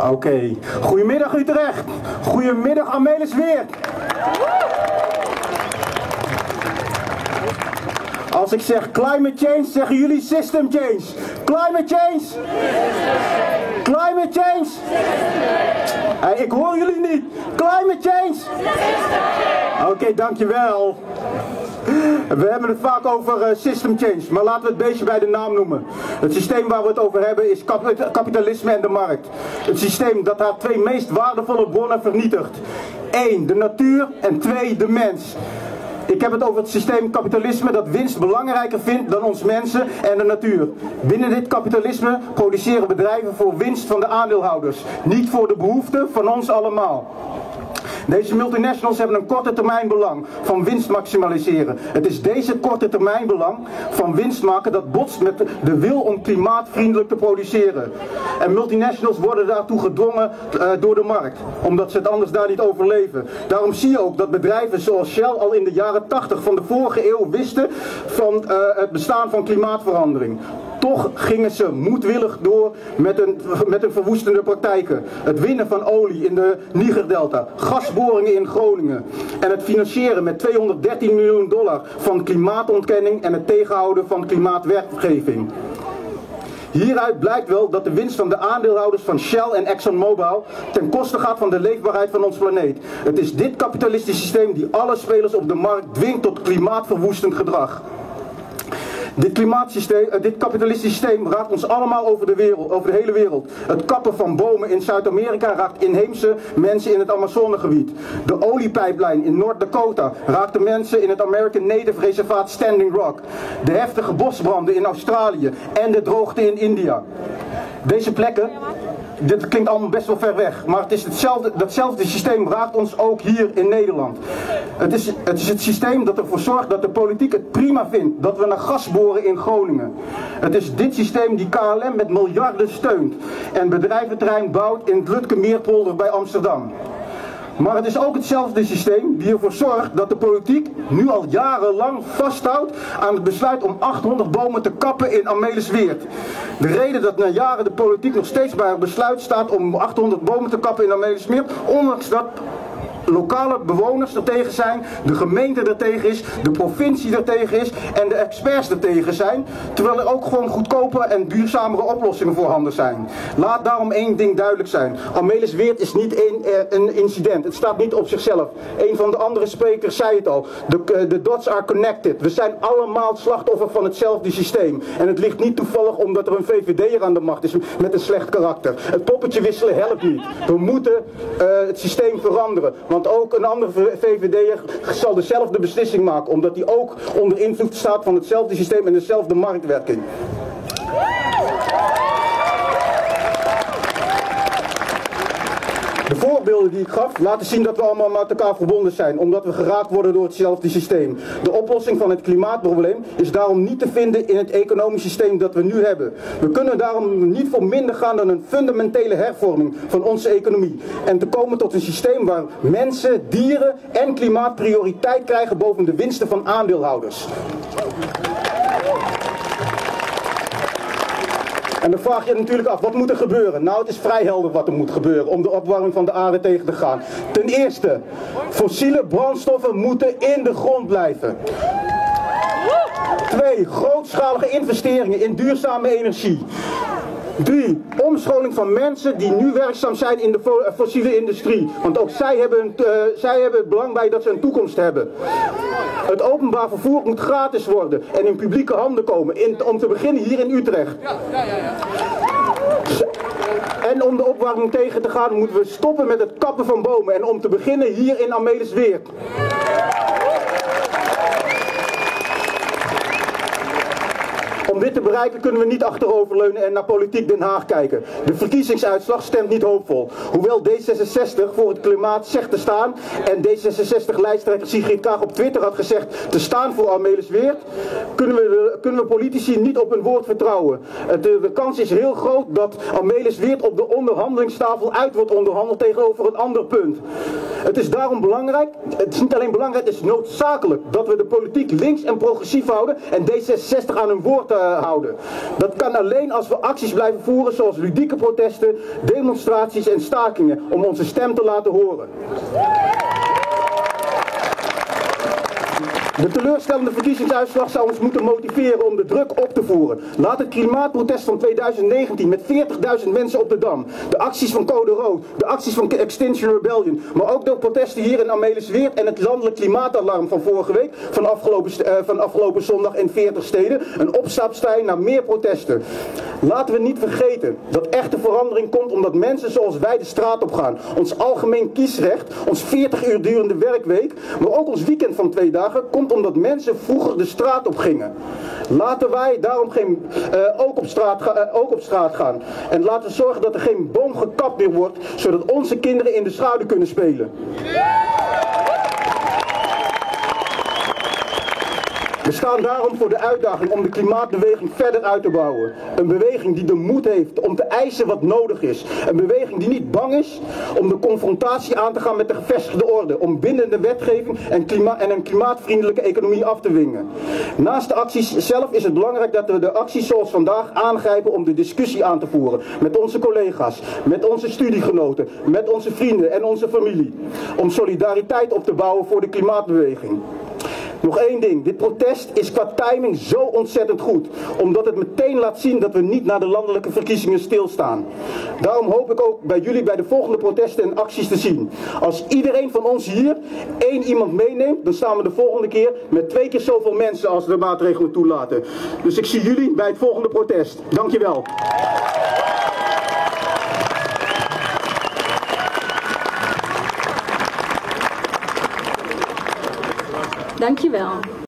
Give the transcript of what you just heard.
Oké. Goedemiddag Utrecht. Goedemiddag Amelisweert. Als ik zeg climate change, zeggen jullie system change. Climate change. Climate change. Ik hoor jullie niet. Climate change. Oké, dankjewel. We hebben het vaak over eh, system change, maar laten we het beestje bij de naam noemen. Het systeem waar we het over hebben is kap- kapitalisme en de markt. Het systeem dat haar twee meest waardevolle bronnen vernietigt. Eén, de natuur en twee, de mens. Ik heb het over het systeem kapitalisme dat winst belangrijker vindt dan ons mensen en de natuur. Binnen dit kapitalisme produceren bedrijven voor winst van de aandeelhouders, niet voor de behoeften van ons allemaal. Deze multinationals hebben een korte termijn belang van winst maximaliseren. Het is deze korte termijn belang van winst maken dat botst met de wil om klimaatvriendelijk te produceren. En multinationals worden daartoe gedwongen eh, door de markt, omdat ze het anders daar niet overleven. Daarom zie je ook dat bedrijven zoals Shell al in de jaren 80 van de vorige eeuw wisten van eh, het bestaan van klimaatverandering. Toch gingen ze moedwillig door met een, met verwoestende praktijken. Het winnen van olie in de Nigerdelta, gasboringen in Groningen en het financieren met 213 miljoen dollar van klimaatontkenning en het tegenhouden van klimaatwetgeving. Hieruit blijkt wel dat de winst van de aandeelhouders van Shell en ExxonMobil ten koste gaat van de leefbaarheid van ons planeet. Het is dit kapitalistische systeem die alle spelers op de markt dwingt tot klimaatverwoestend gedrag. Dit, eh, kapitalistische systeem raakt ons allemaal over de, wereld, over de hele wereld. Het kappen van bomen in Zuid-Amerika raakt inheemse mensen in het Amazonegebied. De oliepijplijn in Noord-Dakota raakt de mensen in het American Native Reservaat Standing Rock. De heftige bosbranden in Australië en de droogte in India. Deze plekken dit klinkt allemaal best wel ver weg, maar het is hetzelfde, datzelfde systeem raakt ons ook hier in Nederland. Het is, het is het systeem dat ervoor zorgt dat de politiek het prima vindt dat we naar gas boren in Groningen. Het is dit systeem die KLM met miljarden steunt en bedrijventerrein bouwt in het Lutke-Meerpolder bij Amsterdam. Maar het is ook hetzelfde systeem die ervoor zorgt dat de politiek nu al jarenlang vasthoudt aan het besluit om 800 bomen te kappen in Amelisweert. De reden dat na jaren de politiek nog steeds bij het besluit staat om 800 bomen te kappen in Amelisweert, ondanks dat lokale bewoners er tegen zijn, de gemeente er tegen is, de provincie er tegen is en de experts er tegen zijn, terwijl er ook gewoon goedkope en duurzamere oplossingen voorhanden zijn. Laat daarom één ding duidelijk zijn. Amelisweert is niet een, een incident. Het staat niet op zichzelf. Een van de andere sprekers zei het al. De, eh, de dots are connected. We zijn allemaal slachtoffer van hetzelfde systeem. En het ligt niet toevallig omdat er een VVD'er aan de macht is met een slecht karakter. Het poppetje wisselen helpt niet. We moeten eh, het systeem veranderen. Ook een andere VVD'er zal dezelfde beslissing maken. Omdat hij ook onder invloed staat van hetzelfde systeem en dezelfde marktwerking. Voorbeelden die ik gaf laten zien dat we allemaal met elkaar verbonden zijn, omdat we geraakt worden door hetzelfde systeem. De oplossing van het klimaatprobleem is daarom niet te vinden in het economisch systeem dat we nu hebben. We kunnen daarom niet voor minder gaan dan een fundamentele hervorming van onze economie. En te komen tot een systeem waar mensen, dieren en klimaat prioriteit krijgen boven de winsten van aandeelhouders. En dan vraag je natuurlijk af, wat moet er gebeuren? Nou, het is vrij helder wat er moet gebeuren om de opwarming van de aarde tegen te gaan. Ten eerste, fossiele brandstoffen moeten in de grond blijven. Twee, grootschalige investeringen in duurzame energie. Drie, omscholing van mensen die nu werkzaam zijn in de eh, fossiele industrie. Want ook zij hebben, eh, zij hebben belang bij dat ze een toekomst hebben. Het openbaar vervoer moet gratis worden en in publieke handen komen. In, om te beginnen hier in Utrecht. En om de opwarming tegen te gaan moeten we stoppen met het kappen van bomen. En om te beginnen hier in Amelisweert. Om dit te bereiken kunnen we niet achteroverleunen en naar politiek Den Haag kijken. De verkiezingsuitslag stemt niet hoopvol. Hoewel D66 voor het klimaat zegt te staan en D66-lijsttrekker Sigrid Kaag op Twitter had gezegd te staan voor Amelisweert, kunnen we, kunnen we politici niet op hun woord vertrouwen. De, de kans is heel groot dat Amelisweert op de onderhandelingstafel uit wordt onderhandeld tegenover een ander punt. Het is daarom belangrijk, het is niet alleen belangrijk, het is noodzakelijk dat we de politiek links en progressief houden en D66 aan hun woord eh, eh, houden. Dat kan alleen als we acties blijven voeren zoals ludieke protesten, demonstraties en stakingen om onze stem te laten horen. De teleurstellende verkiezingsuitslag zou ons moeten motiveren om de druk op te voeren. Laat het klimaatprotest van 2019 met 40.000 mensen op de Dam, de acties van Code Rood, de acties van Extinction Rebellion, maar ook de protesten hier in Amelisweert en het landelijk klimaatalarm van vorige week, van afgelopen, uh, van afgelopen zondag in 40 steden, opstap zijn naar meer protesten. Laten we niet vergeten dat echte verandering komt omdat mensen zoals wij de straat op gaan. Ons algemeen kiesrecht, ons 40 uur durende werkweek, maar ook ons weekend van twee dagen komt omdat mensen vroeger de straat op gingen. Laten wij daarom geen, uh, ook, op straat uh, ook op straat gaan. En laten we zorgen dat er geen boom gekapt meer wordt, zodat onze kinderen in de schaduw kunnen spelen. We staan daarom voor de uitdaging om de klimaatbeweging verder uit te bouwen. Een beweging die de moed heeft om te eisen wat nodig is. Een beweging die niet bang is om de confrontatie aan te gaan met de gevestigde orde. Om bindende wetgeving en, en een klimaatvriendelijke economie af te dwingen. Naast de acties zelf is het belangrijk dat we de acties zoals vandaag aangrijpen om de discussie aan te voeren. Met onze collega's, met onze studiegenoten, met onze vrienden en onze familie. Om solidariteit op te bouwen voor de klimaatbeweging. Nog één ding, dit protest is qua timing zo ontzettend goed, omdat het meteen laat zien dat we niet naar de landelijke verkiezingen stilstaan. Daarom hoop ik ook bij jullie bij de volgende protesten en acties te zien. Als iedereen van ons hier één iemand meeneemt, dan staan we de volgende keer met twee keer zoveel mensen als de maatregelen toelaten. Dus ik zie jullie bij het volgende protest. Dankjewel. Dankjewel.